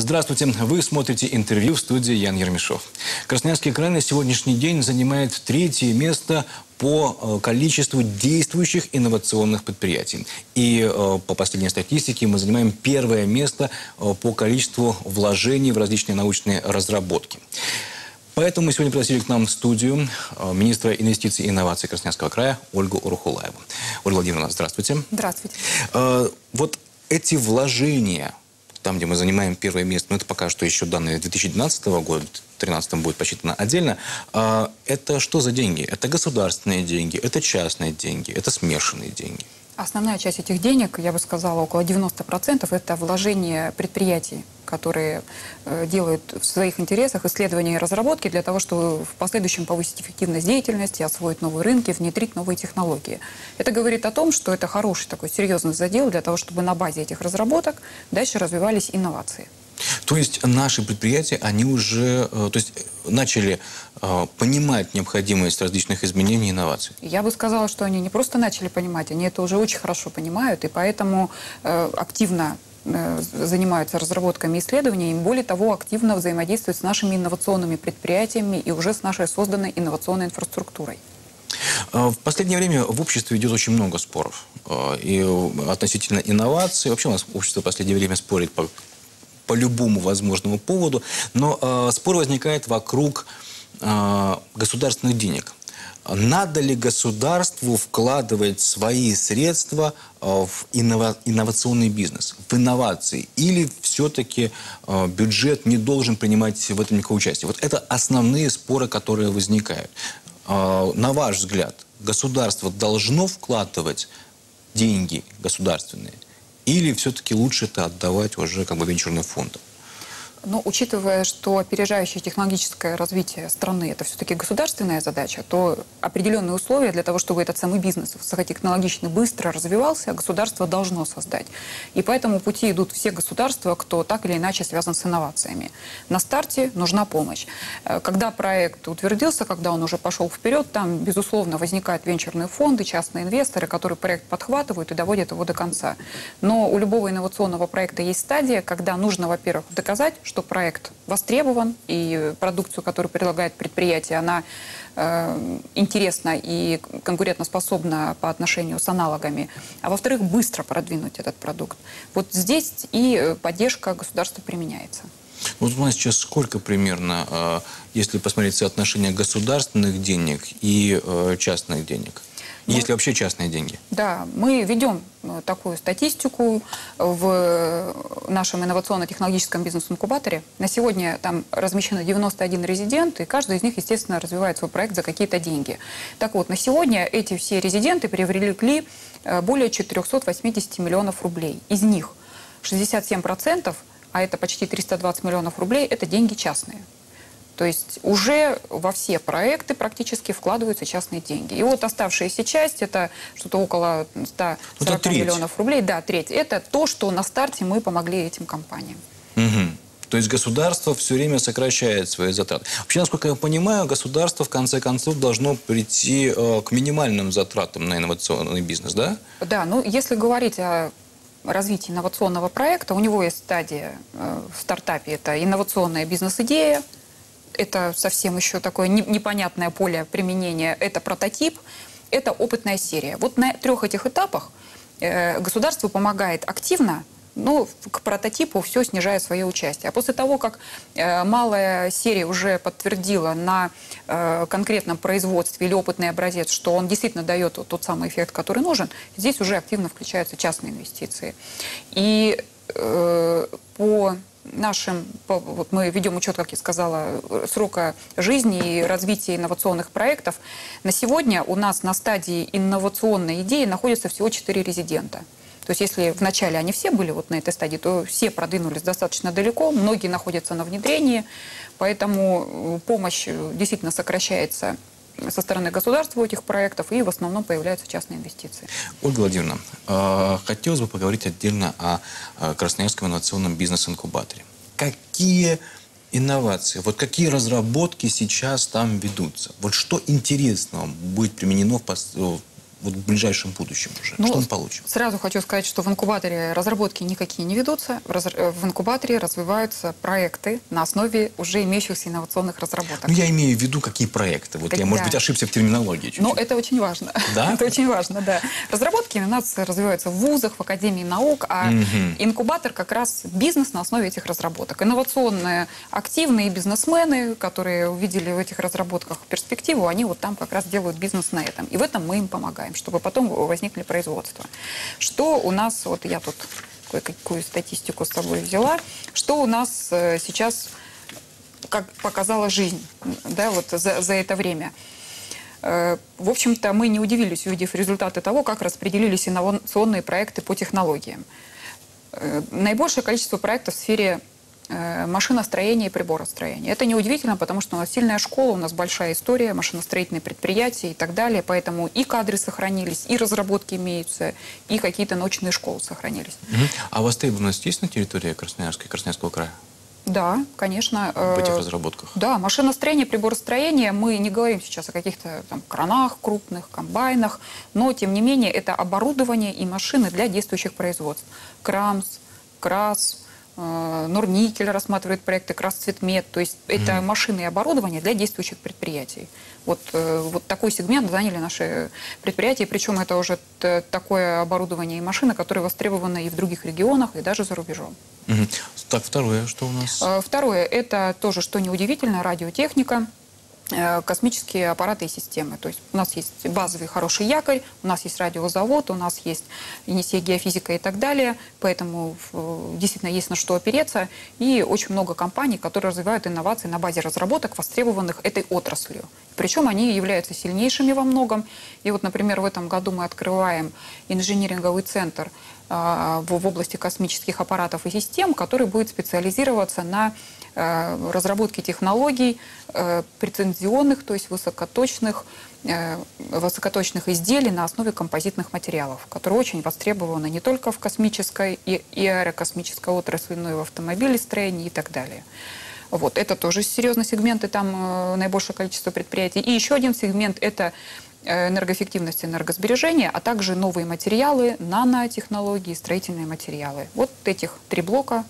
Здравствуйте. Вы смотрите интервью в студии Ян Ермешов. Красноярский край на сегодняшний день занимает третье место по э, количеству действующих инновационных предприятий. И э, по последней статистике мы занимаем первое место э, по количеству вложений в различные научные разработки. Поэтому мы сегодня пригласили к нам в студию министра инвестиций и инноваций Красноярского края Ольгу Урухулаеву. Ольга Владимировна, здравствуйте. Здравствуйте. Вот эти вложения там, где мы занимаем первое место, но это пока что еще данные 2012 года, в 2013 будет посчитано отдельно, а, это что за деньги? Это государственные деньги, это частные деньги, это смешанные деньги? Основная часть этих денег, я бы сказала, около 90% это вложение предприятий, которые э, делают в своих интересах исследования и разработки для того, чтобы в последующем повысить эффективность деятельности, освоить новые рынки, внедрить новые технологии. Это говорит о том, что это хороший такой серьезный задел для того, чтобы на базе этих разработок дальше развивались инновации. То есть наши предприятия, они уже э, то есть, начали э, понимать необходимость различных изменений и инноваций? Я бы сказала, что они не просто начали понимать, они это уже очень хорошо понимают, и поэтому э, активно занимаются разработками и исследованиями, более того, активно взаимодействуют с нашими инновационными предприятиями и уже с нашей созданной инновационной инфраструктурой. В последнее время в обществе идет очень много споров. И относительно инноваций. Вообще у нас общество в последнее время спорит по по любому возможному поводу, но э, спор возникает вокруг э, государственных денег. Надо ли государству вкладывать свои средства э, в иннова инновационный бизнес, в инновации? Или все-таки э, бюджет не должен принимать в этом никакого участия? Вот это основные споры, которые возникают. Э, на ваш взгляд, государство должно вкладывать деньги государственные – или все-таки лучше это отдавать уже как бы венчурным фондам? Но учитывая, что опережающее технологическое развитие страны – это все-таки государственная задача, то определенные условия для того, чтобы этот самый бизнес высокотехнологично быстро развивался, государство должно создать. И по этому пути идут все государства, кто так или иначе связан с инновациями. На старте нужна помощь. Э, когда проект утвердился, когда он уже пошел вперед, там, безусловно, возникают венчурные фонды, частные инвесторы, которые проект подхватывают и доводят его до конца. Но у любого инновационного проекта есть стадия, когда нужно, во-первых, доказать, что проект востребован, и продукцию, которую предлагает предприятие, она э, интересна и конкурентоспособна по отношению с аналогами. А во-вторых, быстро продвинуть этот продукт. Вот здесь и поддержка государства применяется. Вот у нас сейчас сколько примерно, э, если посмотреть соотношение государственных денег и э, частных денег? Ну, Есть ли вообще частные деньги? Да, мы ведем э, такую статистику в нашем инновационно-технологическом бизнес-инкубаторе. На сегодня там размещено 91 резидент, и каждый из них, естественно, развивает свой проект за какие-то деньги. Так вот, на сегодня эти все резиденты привлекли э, более 480 миллионов рублей. Из них 67%, а это почти 320 миллионов рублей, это деньги частные. То есть уже во все проекты практически вкладываются частные деньги. И вот оставшаяся часть, это что-то около 140 миллионов рублей. Да, треть. Это то, что на старте мы помогли этим компаниям. Угу. То есть государство все время сокращает свои затраты. Вообще, насколько я понимаю, государство в конце концов должно прийти э, к минимальным затратам на инновационный бизнес, да? Да, ну если говорить о развитии инновационного проекта, у него есть стадия э, в стартапе, это инновационная бизнес-идея, это совсем еще такое непонятное поле применения, это прототип, это опытная серия. Вот на трех этих этапах э, государство помогает активно, но к прототипу все снижая свое участие. А после того, как э, малая серия уже подтвердила на э, конкретном производстве или опытный образец, что он действительно дает тот самый эффект, который нужен, здесь уже активно включаются частные инвестиции. И по нашим, вот мы ведем учет, как я сказала, срока жизни и развития инновационных проектов. На сегодня у нас на стадии инновационной идеи находится всего 4 резидента. То есть если вначале они все были вот на этой стадии, то все продвинулись достаточно далеко, многие находятся на внедрении, поэтому помощь действительно сокращается со стороны государства у этих проектов, и в основном появляются частные инвестиции. Ольга Владимировна, а, хотелось бы поговорить отдельно о Красноярском инновационном бизнес-инкубаторе. Какие инновации, вот какие разработки сейчас там ведутся? Вот что интересного будет применено в вот в ближайшем будущем уже? Ну, что мы получим? Сразу хочу сказать, что в инкубаторе разработки никакие не ведутся. В, раз- э, в инкубаторе развиваются проекты на основе уже имеющихся инновационных разработок. Ну, я имею в виду, какие проекты. Вот я, может Да. быть, ошибся в терминологии чуть-чуть. Но это очень важно. Да? это очень важно, да. Разработки у нас развиваются в вузах, в Академии наук, а инкубатор как раз бизнес на основе этих разработок. Инновационные, активные бизнесмены, которые увидели в этих разработках перспективу, они вот там как раз делают бизнес на этом. И в этом мы им помогаем, чтобы потом возникли производства. Что у нас, вот я тут кое-какую статистику с собой взяла, что у нас э, сейчас как показала жизнь да, вот за, за это время. Э, В общем-то, мы не удивились, увидев результаты того, как распределились инновационные проекты по технологиям. Э, Наибольшее количество проектов в сфере машиностроения и приборостроения. Это неудивительно, потому что у нас сильная школа, у нас большая история, машиностроительные предприятия и так далее, поэтому и кадры сохранились, и разработки имеются, и какие-то научные школы сохранились. А востребованность есть на территории Красноярска и Красноярского края Да, конечно. в этих э, разработках? Да, машиностроение, приборостроение, мы не говорим сейчас о каких-то там кранах крупных, комбайнах, но тем не менее это оборудование и машины для действующих производств. Крамс, КРАС, э, Норникель рассматривает проекты, Красцветмет, то есть это машины и оборудование для действующих предприятий. Вот, э, вот такой сегмент заняли наши предприятия, причем это уже такое оборудование и машины, которые востребованы и в других регионах, и даже за рубежом. Мгм. Так, второе, что у нас? Э, Второе, это тоже, что неудивительно, радиотехника, э, космические аппараты и системы. То есть у нас есть базовый хороший якорь, у нас есть радиозавод, у нас есть Енисей геофизика и так далее, поэтому э, действительно есть на что опереться. И очень много компаний, которые развивают инновации на базе разработок, востребованных этой отраслью. Причем они являются сильнейшими во многом. И вот, например, в этом году мы открываем инжиниринговый центр в в области космических аппаратов и систем, который будет специализироваться на э, разработке технологий э, претензионных, то есть высокоточных, э, высокоточных изделий на основе композитных материалов, которые очень востребованы не только в космической и, и аэрокосмической отрасли, но и в автомобилестроении и так далее. Вот, это тоже серьезный сегмент, и там наибольшее количество предприятий. И еще один сегмент – это энергоэффективность энергосбережение, а также новые материалы, нанотехнологии, строительные материалы. Вот этих три блока.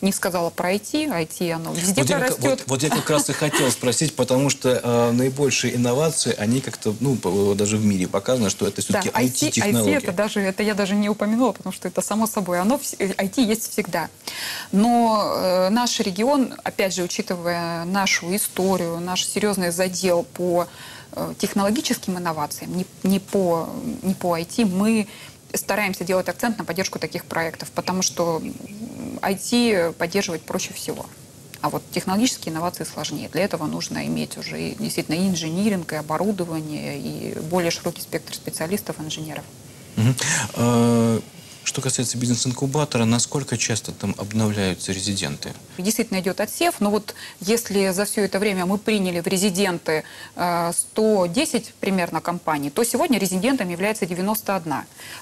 Не сказала про IT, IT оно везде Вот я, прорастет. вот, вот я как раз и хотел спросить, потому что э, наибольшие инновации, они как-то, ну, п- даже в мире показано, что это все-таки Да, IT, IT-технологии. это даже это я даже не упомянула, потому что это само собой. Оно вс- э, IT есть всегда. Но э, наш регион, опять же, учитывая нашу историю, наш серьезный задел по э, технологическим инновациям, не, не по не по IT, мы стараемся делать акцент на поддержку таких проектов, потому что IT поддерживать проще всего. А вот технологические инновации сложнее. Для этого нужно иметь уже действительно и инжиниринг, и оборудование, и более широкий спектр специалистов, инженеров. Э, Что касается бизнес-инкубатора, насколько часто там обновляются резиденты? Действительно идет отсев, но вот если за все это время мы приняли в резиденты э, 110 примерно компаний, то сегодня резидентом является 91.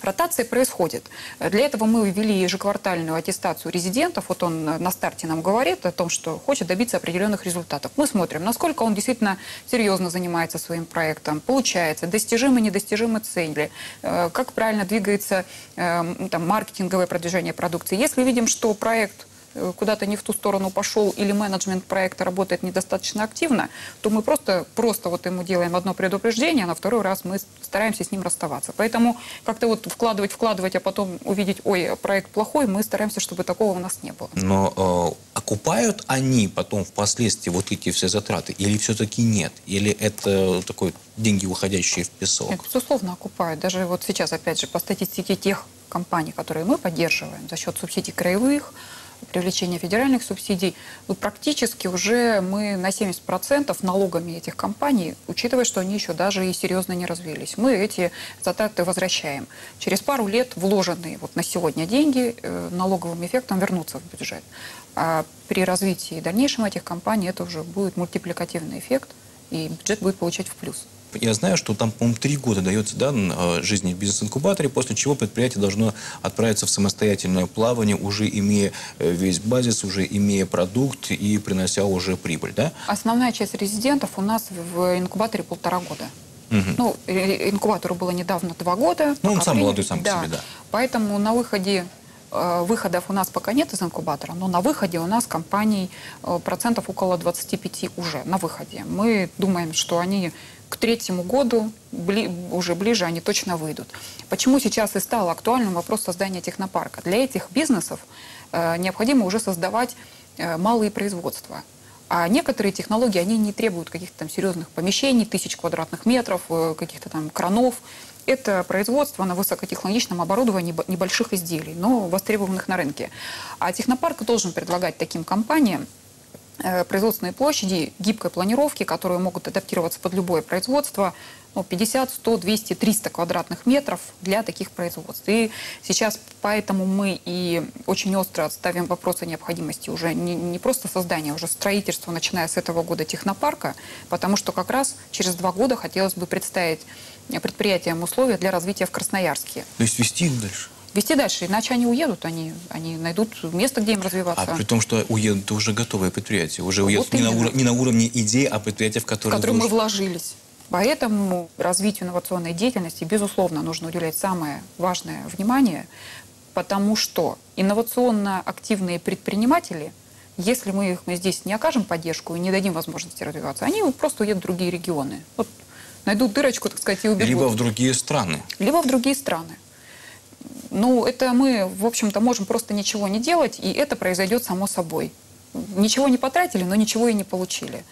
Ротация происходит. Для этого мы ввели ежеквартальную аттестацию резидентов. Вот он на старте нам говорит о том, что хочет добиться определенных результатов. Мы смотрим, насколько он действительно серьезно занимается своим проектом, получается, достижимы, недостижимы цели, э, как правильно двигается э, там, маркетинговое продвижение продукции. Если видим, что проект куда-то не в ту сторону пошел или менеджмент проекта работает недостаточно активно, то мы просто, просто вот ему делаем одно предупреждение, а на второй раз мы стараемся с ним расставаться. Поэтому как-то вот вкладывать, вкладывать, а потом увидеть, ой, проект плохой, мы стараемся, чтобы такого у нас не было. Но э, окупают они потом впоследствии вот эти все затраты? Или все-таки нет? Или это такой деньги, уходящие в песок? Нет, безусловно, окупают. Даже вот сейчас, опять же, по статистике тех компаний, которые мы поддерживаем за счет субсидий краевых, привлечения федеральных субсидий, ну, практически уже мы на 70% налогами этих компаний, учитывая, что они еще даже и серьезно не развились, мы эти затраты возвращаем. Через пару лет вложенные вот на сегодня деньги э, налоговым эффектом вернутся в бюджет. А при развитии дальнейшем этих компаний это уже будет мультипликативный эффект, и бюджет будет получать в плюс. Я знаю, что там, по-моему, три года дается да, э, жизни в бизнес-инкубаторе, после чего предприятие должно отправиться в самостоятельное плавание, уже имея э, весь базис, уже имея продукт и принося уже прибыль. Да? Основная часть резидентов у нас в инкубаторе полтора года. Ну, э, инкубатору было недавно два года. Ну, он сам молодой сам по себе, да. Поэтому на выходе выходов у нас пока нет из инкубатора, но на выходе у нас компаний э, процентов около 25 уже на выходе. Мы думаем, что они к третьему году, бли- уже ближе, они точно выйдут. Почему сейчас и стал актуальным вопрос создания технопарка? Для этих бизнесов э, необходимо уже создавать э, малые производства. А некоторые технологии, они не требуют каких-то там серьезных помещений, тысяч квадратных метров, э, каких-то там кранов. Это производство на высокотехнологичном оборудовании бо- небольших изделий, но востребованных на рынке. А технопарк должен предлагать таким компаниям производственные площади гибкой планировки, которые могут адаптироваться под любое производство, ну, 50, 100, 200, 300 квадратных метров для таких производств. И сейчас поэтому мы и очень остро ставим вопрос о необходимости уже не, не просто создания, уже строительства, начиная с этого года технопарка, потому что как раз через два года хотелось бы представить э, предприятиям условия для развития в Красноярске. То есть вести их дальше. Вести дальше, иначе они уедут, они, они найдут место, где им развиваться. А при том, что уедут это уже готовые предприятия. Уже Вот уедут не на, не на уровне идей, а предприятия, в в которые, которые мы вложились. Поэтому развитию инновационной деятельности, безусловно, нужно уделять самое важное внимание, потому что инновационно активные предприниматели, если мы их мы здесь не окажем поддержку и не дадим возможности развиваться, они просто уедут в другие регионы. Вот найдут дырочку, так сказать, и убегут. Либо в другие страны. либо в другие страны. Ну, это мы, в общем-то, можем просто ничего не делать, и это произойдет само собой. Ничего не потратили, но ничего и не получили.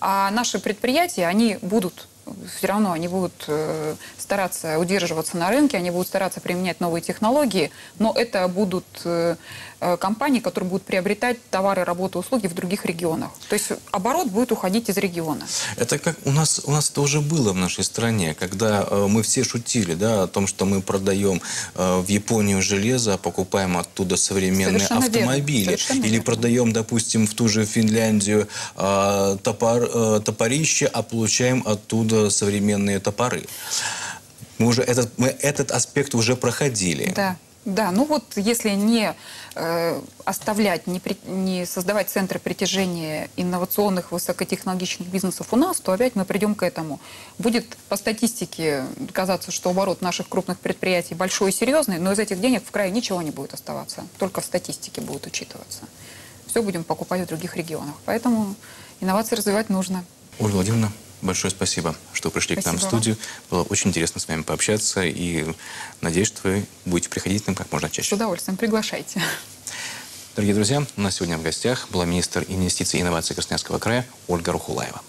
А наши предприятия, они будут все равно они будут э, стараться удерживаться на рынке, они будут стараться применять новые технологии, но это будут э, э, компании, которые будут приобретать товары, работы, услуги в других регионах. То есть оборот будет уходить из региона. Это как у нас у нас это уже было в нашей стране, когда мы все шутили, да, о том, что мы продаем в Японию железо, а покупаем оттуда современные Совершенно верно. автомобили, Совершенно или верно. продаем, допустим, в ту же Финляндию топор, топорище, а получаем оттуда современные топоры. Мы уже этот мы этот аспект уже проходили. Да, да. Ну вот если не э, оставлять, не, при- не создавать центры притяжения инновационных высокотехнологичных бизнесов у нас, то опять мы придем к этому. Будет по статистике казаться, что оборот наших крупных предприятий большой и серьезный, но из этих денег в крае ничего не будет оставаться. Только в статистике будет учитываться. Все будем покупать в других регионах. Поэтому инновации развивать нужно. Ольга Владимировна, большое спасибо, что пришли к нам в Спасибо студию. Было очень интересно с вами пообщаться и надеюсь, что вы будете приходить к нам как можно С чаще. удовольствием приглашайте. Дорогие друзья, у нас сегодня в гостях была министр инвестиций и инноваций Красноярского края Ольга Рухулаева.